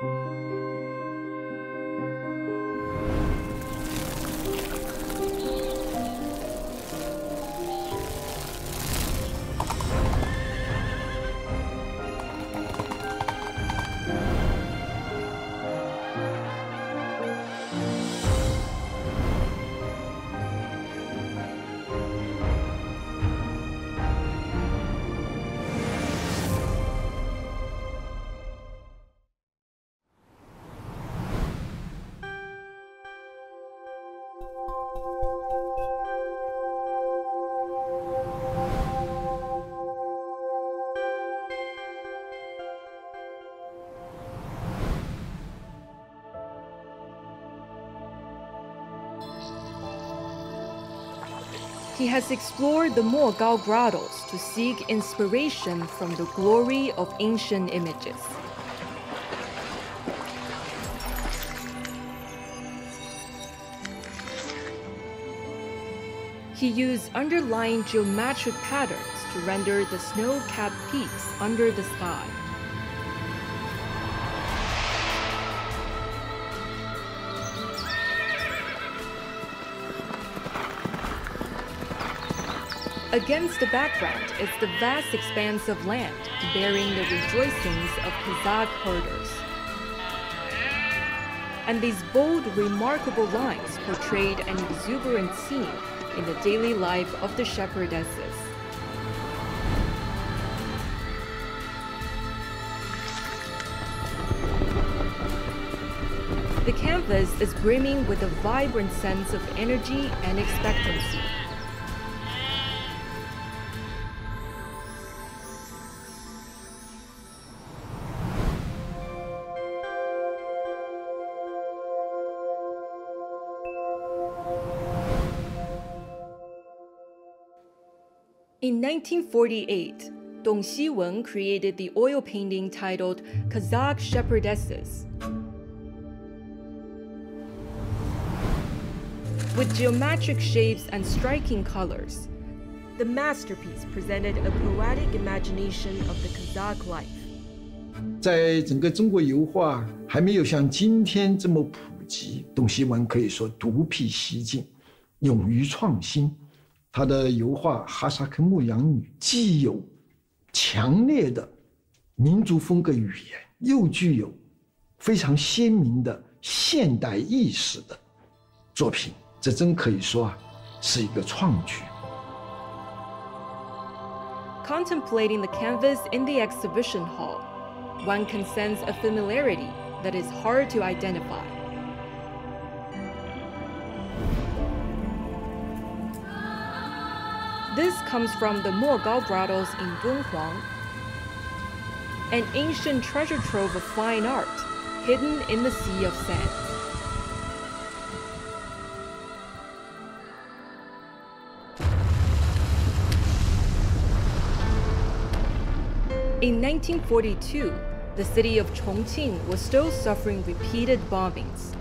うん。He has explored the Mogao grottos to seek inspiration from the glory of ancient images. He used underlying geometric patterns to render the snow-capped peaks under the sky. Against the background is the vast expanse of land bearing the rejoicings of Kazakh herders. And these bold, remarkable lines portrayed an exuberant scene in the daily life of the shepherdesses. The canvas is brimming with a vibrant sense of energy and expectancy. In 1948, Dong Xiwen created the oil painting titled Kazakh Shepherdesses. With geometric shapes and striking colors, the masterpiece presented a poetic imagination of the Kazakh life. 在整个中国油画还没有像今天这么普及，董希文可以说独辟蹊径，勇于创新。 他的油画《哈萨克牧羊女》既有强烈的民族风格语言，又具有非常鲜明的现代意识的作品，这真可以说啊，是一个创举。Contemplating the canvas in the exhibition hall, one can sense a familiarity that is hard to identify. This comes from the Mogao grottos in Dunhuang, an ancient treasure trove of fine art hidden in the sea of sand. In 1942, the city of Chongqing was still suffering repeated bombings.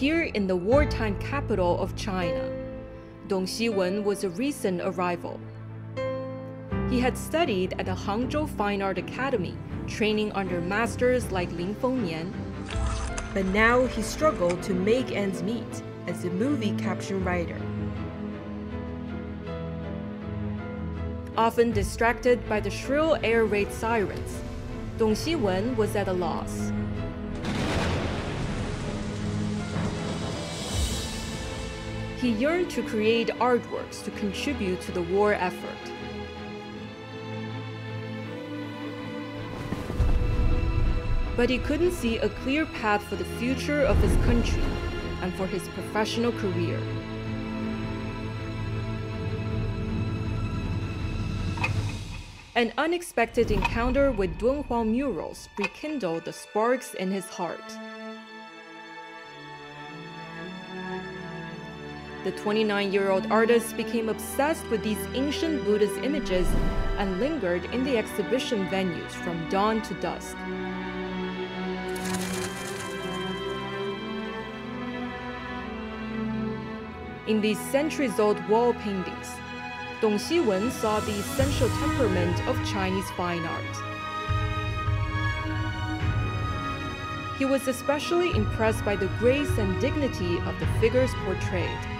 Here in the wartime capital of China, Dong Xiwen was a recent arrival. He had studied at the Hangzhou Fine Art Academy, training under masters like Lin Fengmian. But now he struggled to make ends meet as a movie caption writer. Often distracted by the shrill air raid sirens, Dong Xiwen was at a loss. He yearned to create artworks to contribute to the war effort. But he couldn't see a clear path for the future of his country and for his professional career. An unexpected encounter with Dunhuang murals rekindled the sparks in his heart. The 29 year old artist became obsessed with these ancient Buddhist images and lingered in the exhibition venues from dawn to dusk. In these centuries old wall paintings, Dong Xiwen saw the essential temperament of Chinese fine art. He was especially impressed by the grace and dignity of the figures portrayed.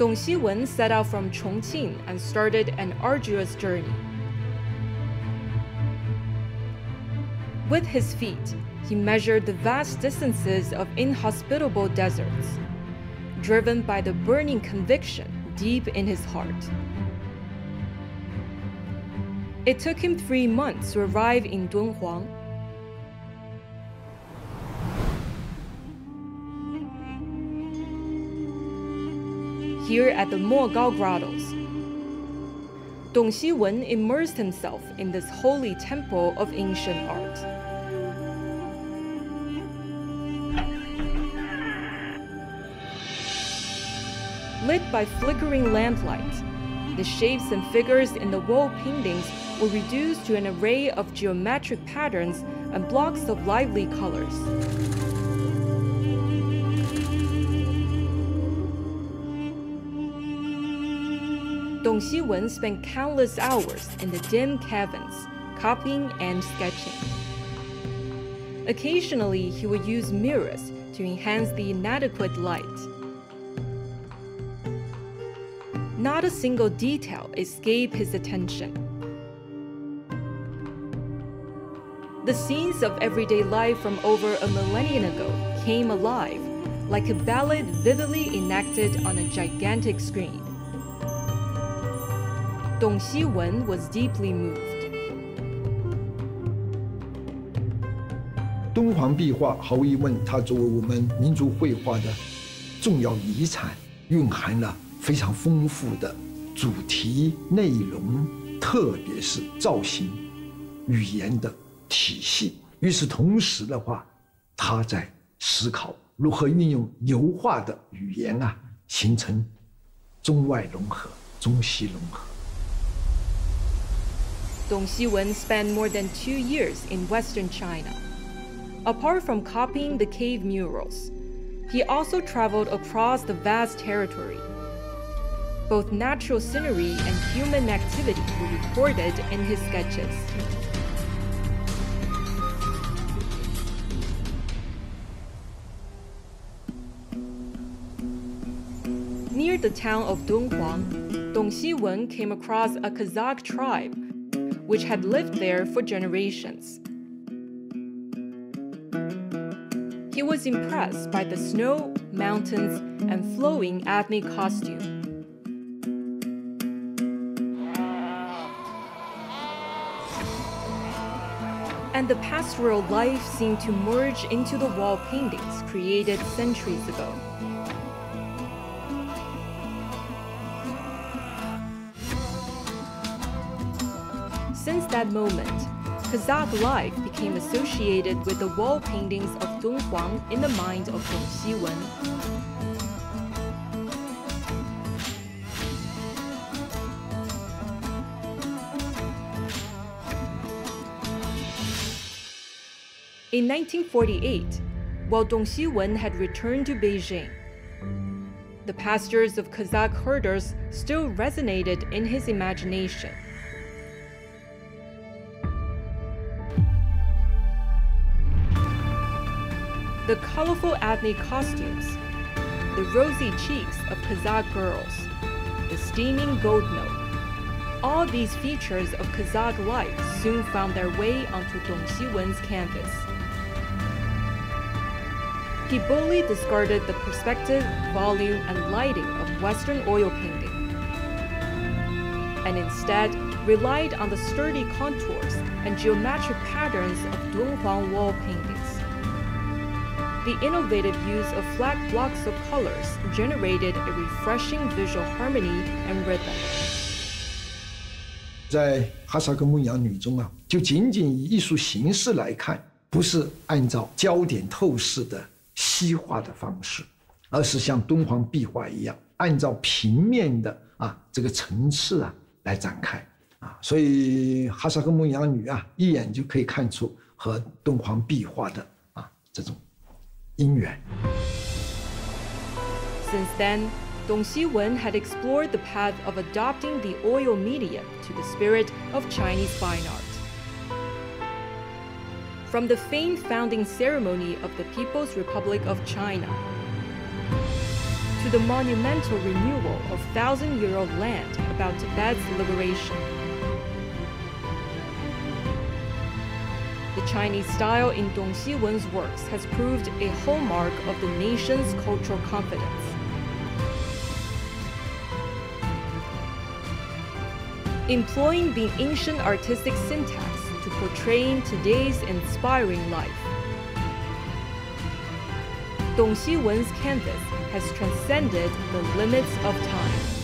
Dong Xiwen set out from Chongqing and started an arduous journey. With his feet, he measured the vast distances of inhospitable deserts, driven by the burning conviction deep in his heart. It took him three months to arrive in Dunhuang. Here at the Mogao Grottoes. Dong Xiwen immersed himself in this holy temple of ancient art. Lit by flickering lamplight, the shapes and figures in the wall paintings were reduced to an array of geometric patterns and blocks of lively colors. Dong Xiwen spent countless hours in the dim caverns, copying and sketching. Occasionally, he would use mirrors to enhance the inadequate light. Not a single detail escaped his attention. The scenes of everyday life from over a millennium ago came alive, like a ballad vividly enacted on a gigantic screen. Dong Xiwen was deeply moved. 敦煌壁画毫无疑问，它作为我们民族绘画的重要遗产，蕴含了非常丰富的主题内容，特别是造型、语言的体系。与此同时的话，他在思考如何运用油画的语言啊，形成中外融合、中西融合。Dong Xiwen spent more than two years in western China. Apart from copying the cave murals, he also traveled across the vast territory. Both natural scenery and human activity were recorded in his sketches. Near the town of Dunhuang, Dong Xiwen came across a Kazakh tribe which had lived there for generations. He was impressed by the snow, mountains, and flowing ethnic costume. And the pastoral life seemed to merge into the wall paintings created centuries ago. That moment, Kazakh life became associated with the wall paintings of Dong Dunhuang in the mind of Dong Xiwen. In 1948, while Dong Xiwen had returned to Beijing, the pastures of Kazakh herders still resonated in his imagination. The colorful ethnic costumes, the rosy cheeks of Kazakh girls, the steaming goat milk. All these features of Kazakh life soon found their way onto Dong Xiwen's canvas. He boldly discarded the perspective, volume, and lighting of Western oil painting, and instead relied on the sturdy contours and geometric patterns of Dunhuang wall paintings the innovative use of flat blocks of colors generated a refreshing visual harmony and rhythm. 在哈萨克牧羊女中啊，就仅仅以艺术形式来看，不是按照焦点透视的西化的方式，而是像敦煌壁画一样，按照平面的啊这个层次啊来展开啊。所以哈萨克牧羊女啊，一眼就可以看出和敦煌壁画的啊这种 since then. Dong Xiwen had explored the path of adopting the oil medium to the spirit of Chinese fine art. From the famed founding ceremony of the People's Republic of China to the monumental renewal of thousand-year-old land about Tibet's liberation. The Chinese style in Dong Xiwen's works has proved a hallmark of the nation's cultural confidence. employing the ancient artistic syntax to portray today's inspiring life. Dong Xiwen's canvas has transcended the limits of time.